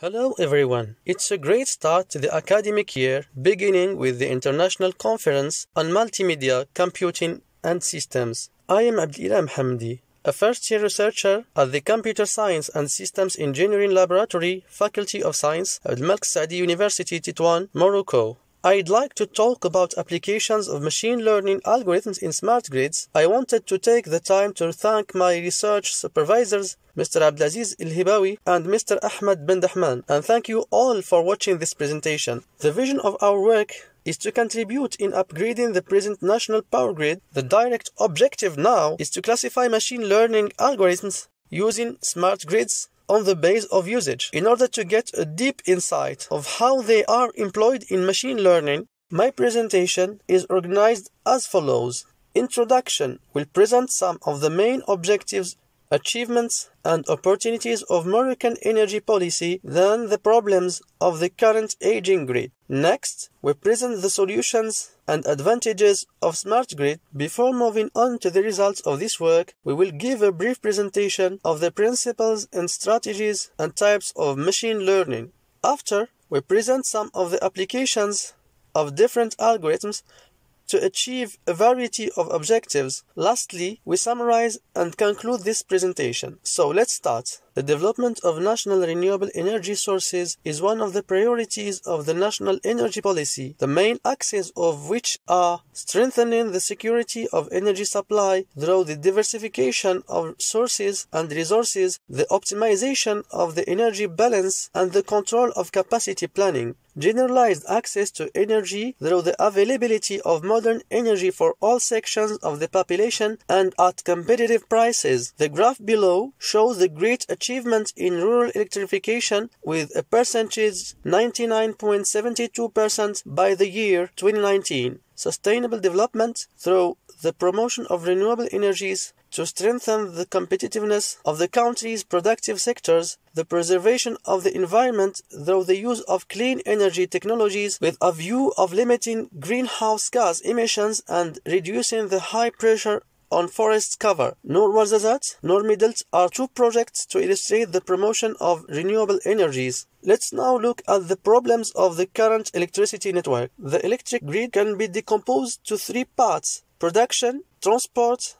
Hello everyone. It's a great start to the academic year, beginning with the International Conference on Multimedia, Computing and Systems. I am Abdeilah Mhamedi, a first year researcher at the Computer Science and Systems Engineering Laboratory, Faculty of Science at Abdelmalek Essaadi University, Tetouan, Morocco. I'd like to talk about applications of machine learning algorithms in smart grids. I wanted to take the time to thank my research supervisors, Mr. Abdelaziz El Hibaoui and Mr. Ahmed Ben Dahmane, and thank you all for watching this presentation. The vision of our work is to contribute in upgrading the present national power grid. The direct objective now is to classify machine learning algorithms using smart grids on the base of usage. In order to get a deep insight of how they are employed in machine learning, my presentation is organized as follows. Introduction will present some of the main objectives achievements and opportunities of Moroccan energy policy than the problems of the current aging grid. Next, we present the solutions and advantages of smart grid. Before moving on to the results of this work, we will give a brief presentation of the principles and strategies and types of machine learning. After, we present some of the applications of different algorithms to achieve a variety of objectives. Lastly, we summarize and conclude this presentation. So let's start. The development of national renewable energy sources is one of the priorities of the national energy policy, the main axes of which are strengthening the security of energy supply through the diversification of sources and resources, the optimization of the energy balance, and the control of capacity planning generalized access to energy through the availability of modern energy for all sections of the population and at competitive prices. The graph below shows the great achievement in rural electrification with a percentage 99.72% by the year 2019. Sustainable development through the promotion of renewable energies to strengthen the competitiveness of the country's productive sectors, the preservation of the environment through the use of clean energy technologies with a view of limiting greenhouse gas emissions and reducing the high pressure on forest cover. Noor Ouarzazate, Noor Midelt are two projects to illustrate the promotion of renewable energies. Let's now look at the problems of the current electricity network. The electric grid can be decomposed to three parts production, transport,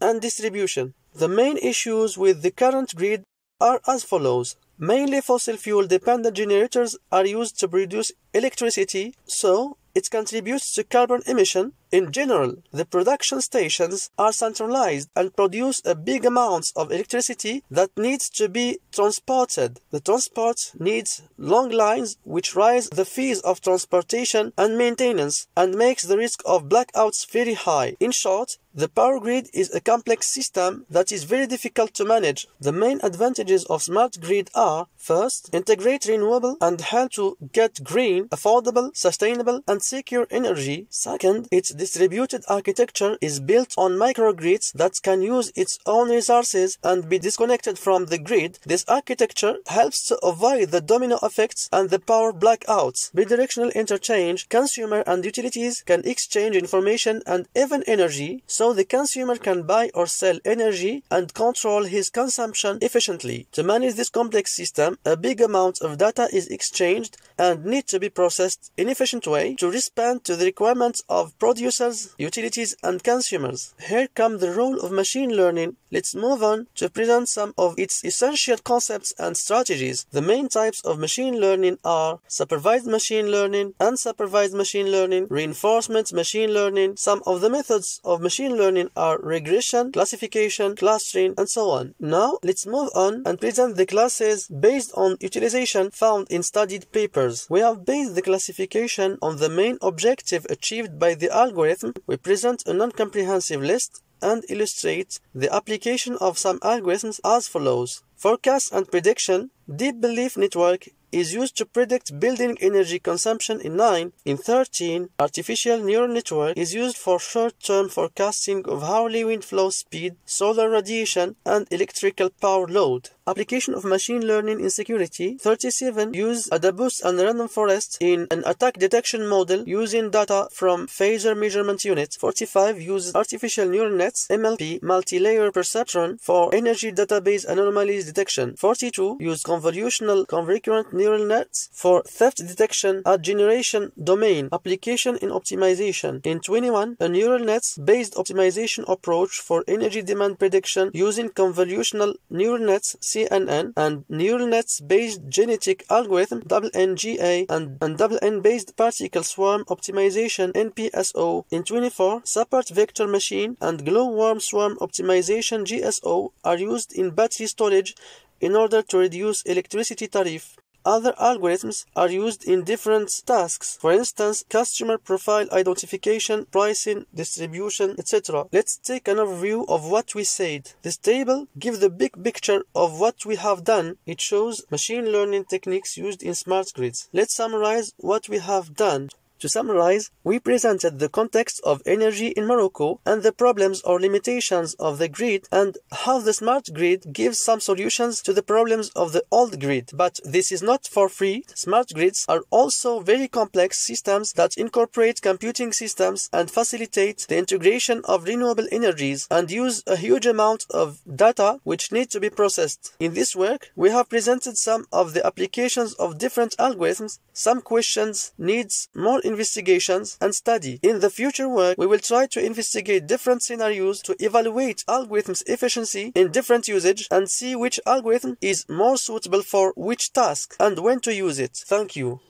and distribution. The main issues with the current grid are as follows. Mainly fossil fuel dependent generators are used to produce electricity, so it contributes to carbon emission. In general, the production stations are centralized and produce a big amounts of electricity that needs to be transported. The transport needs long lines which raise the fees of transportation and maintenance and makes the risk of blackouts very high. In short, the power grid is a complex system that is very difficult to manage. The main advantages of smart grid are first, integrate renewable and help to get green, affordable, sustainable and secure energy. Second, its distributed architecture is built on microgrids that can use its own resources and be disconnected from the grid. This architecture helps to avoid the domino effects and the power blackouts. Bidirectional interchange, consumer and utilities can exchange information and even energy so the consumer can buy or sell energy and control his consumption efficiently. To manage this complex system, a big amount of data is exchanged and need to be processed in efficient way to respond to the requirements of producers, utilities, and consumers. Here come the role of machine learning. Let's move on to present some of its essential concepts and strategies. The main types of machine learning are supervised machine learning, unsupervised machine learning, reinforcement machine learning. Some of the methods of machine learning are regression, classification, clustering, and so on. Now, let's move on and present the classes based on utilization found in studied papers. We have based the classification on the main objective achieved by the algorithm. We present a non-comprehensive list and illustrate the application of some algorithms as follows. Forecast and prediction. Deep belief network is used to predict building energy consumption in 9. In 13, artificial neural network is used for short-term forecasting of hourly wind flow speed, solar radiation, and electrical power load. Application of machine learning in security. 37 use AdaBoost and random forest in an attack detection model using data from phasor measurement unit. 45 uses artificial neural nets MLP multi-layer perceptron for energy database anomalies detection. 42 use convolutional conrecurrent neural nets for theft detection at generation domain application in optimization. In 21 a neural nets based optimization approach for energy demand prediction using convolutional neural nets CNN and neural nets based genetic algorithm WNGA and, and WN based particle swarm optimization NPSO. In 24, support vector machine and glowworm swarm optimization GSO are used in battery storage in order to reduce electricity tariff. Other algorithms are used in different tasks, for instance, customer profile identification, pricing, distribution, etc. Let's take an overview of what we said. This table gives the big picture of what we have done. It shows machine learning techniques used in smart grids. Let's summarize what we have done. To summarize, we presented the context of energy in Morocco and the problems or limitations of the grid and how the smart grid gives some solutions to the problems of the old grid. But this is not for free. Smart grids are also very complex systems that incorporate computing systems and facilitate the integration of renewable energies and use a huge amount of data which need to be processed. In this work, we have presented some of the applications of different algorithms. Some questions needs more investigations and study. In the future work, we will try to investigate different scenarios to evaluate algorithms efficiency in different usage and see which algorithm is more suitable for which task and when to use it. Thank you.